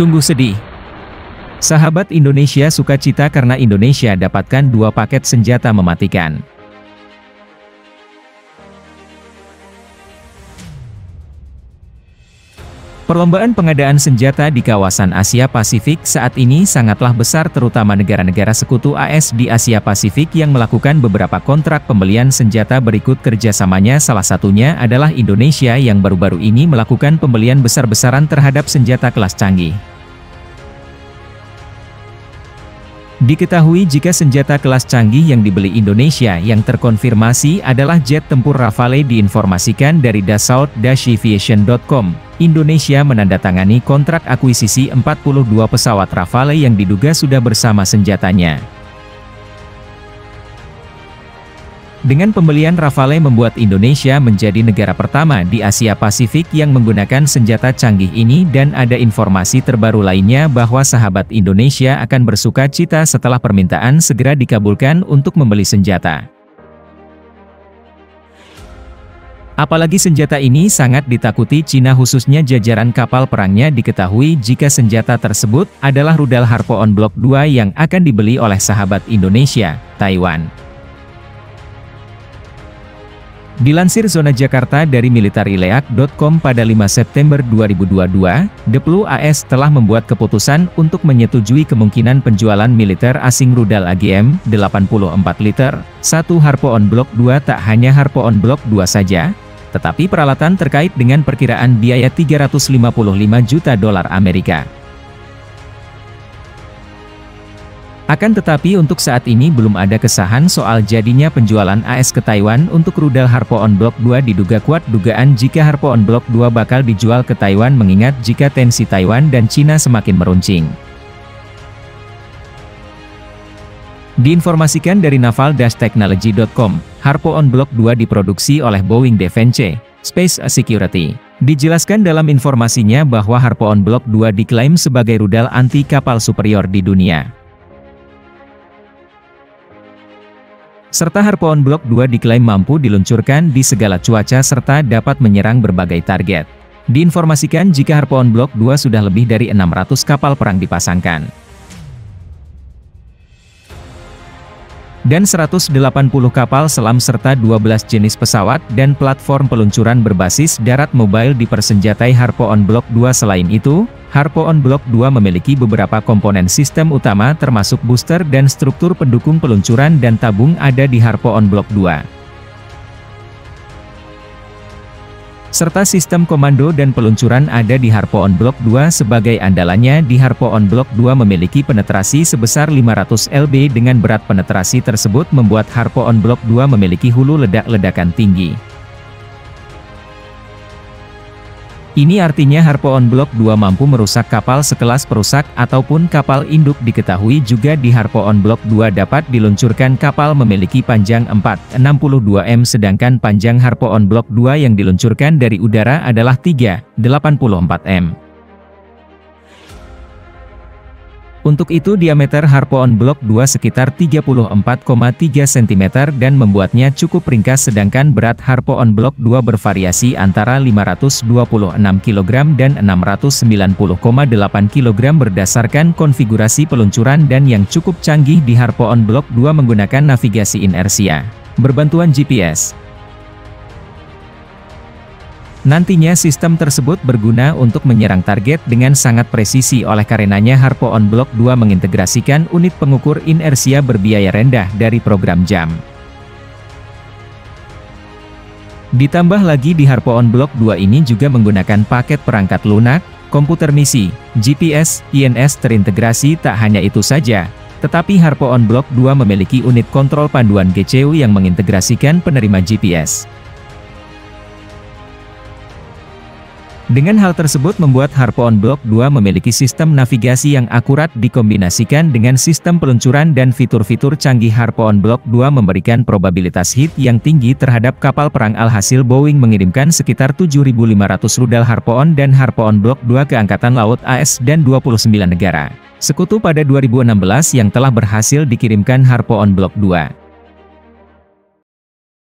Sungguh sedih. Sahabat Indonesia suka cita karena Indonesia dapatkan dua paket senjata mematikan. Perlombaan pengadaan senjata di kawasan Asia Pasifik saat ini sangatlah besar terutama negara-negara sekutu AS di Asia Pasifik yang melakukan beberapa kontrak pembelian senjata berikut kerjasamanya salah satunya adalah Indonesia yang baru-baru ini melakukan pembelian besar-besaran terhadap senjata kelas canggih. Diketahui jika senjata kelas canggih yang dibeli Indonesia yang terkonfirmasi adalah jet tempur Rafale diinformasikan dari dassault-aviation.com. Indonesia menandatangani kontrak akuisisi 42 pesawat Rafale yang diduga sudah bersama senjatanya. Dengan pembelian Rafale membuat Indonesia menjadi negara pertama di Asia Pasifik yang menggunakan senjata canggih ini dan ada informasi terbaru lainnya bahwa sahabat Indonesia akan bersuka cita setelah permintaan segera dikabulkan untuk membeli senjata. Apalagi senjata ini sangat ditakuti Cina khususnya jajaran kapal perangnya diketahui jika senjata tersebut adalah rudal Harpoon Block 2 yang akan dibeli oleh sahabat Indonesia, Taiwan. Dilansir Zona Jakarta dari militarileak.com pada 5 September 2022, Deplu AS telah membuat keputusan untuk menyetujui kemungkinan penjualan militer asing rudal AGM 84 liter, satu Harpoon Block 2 tak hanya Harpoon Block 2 saja, tetapi peralatan terkait dengan perkiraan biaya 355 juta dolar Amerika. Akan tetapi untuk saat ini belum ada kesahan soal jadinya penjualan AS ke Taiwan untuk rudal Harpoon Block 2 diduga kuat dugaan jika Harpoon Block 2 bakal dijual ke Taiwan mengingat jika tensi Taiwan dan Cina semakin meruncing. Diinformasikan dari naval-technology.com, Harpoon Block 2 diproduksi oleh Boeing Defense, Space Security. Dijelaskan dalam informasinya bahwa Harpoon Block 2 diklaim sebagai rudal anti kapal superior di dunia. serta Harpoon Block 2 diklaim mampu diluncurkan di segala cuaca serta dapat menyerang berbagai target. Diinformasikan jika Harpoon Block 2 sudah lebih dari 600 kapal perang dipasangkan. Dan 180 kapal selam serta 12 jenis pesawat dan platform peluncuran berbasis darat mobile dipersenjatai Harpoon Block 2 selain itu, Harpoon Block 2 memiliki beberapa komponen sistem utama termasuk booster dan struktur pendukung peluncuran dan tabung ada di Harpoon Block 2. Serta sistem komando dan peluncuran ada di Harpoon Block 2 sebagai andalannya di Harpoon Block 2 memiliki penetrasi sebesar 500 lb dengan berat penetrasi tersebut membuat Harpoon Block 2 memiliki hulu ledak-ledakan tinggi. Ini artinya Harpoon Block 2 mampu merusak kapal sekelas perusak ataupun kapal induk diketahui juga di Harpoon Block 2 dapat diluncurkan kapal memiliki panjang 4,62 m sedangkan panjang Harpoon Block 2 yang diluncurkan dari udara adalah 3,84 m. Untuk itu diameter Harpoon Block 2 sekitar 34,3 cm dan membuatnya cukup ringkas sedangkan berat Harpoon Block 2 bervariasi antara 526 kg dan 690,8 kg berdasarkan konfigurasi peluncuran dan yang cukup canggih di Harpoon Block 2 menggunakan navigasi inersia. Berbantuan GPS, Nantinya sistem tersebut berguna untuk menyerang target dengan sangat presisi oleh karenanya Harpoon Block 2 mengintegrasikan unit pengukur inersia berbiaya rendah dari program jam. Ditambah lagi di Harpoon Block 2 ini juga menggunakan paket perangkat lunak, komputer misi, GPS, INS terintegrasi tak hanya itu saja, tetapi Harpoon Block 2 memiliki unit kontrol panduan GCU yang mengintegrasikan penerima GPS. Dengan hal tersebut membuat Harpoon Block 2 memiliki sistem navigasi yang akurat dikombinasikan dengan sistem peluncuran dan fitur-fitur canggih Harpoon Block 2 memberikan probabilitas hit yang tinggi terhadap kapal perang alhasil Boeing mengirimkan sekitar 7.500 rudal Harpoon dan Harpoon Block 2 ke Angkatan Laut AS dan 29 negara. Sekutu pada 2016 yang telah berhasil dikirimkan Harpoon Block 2.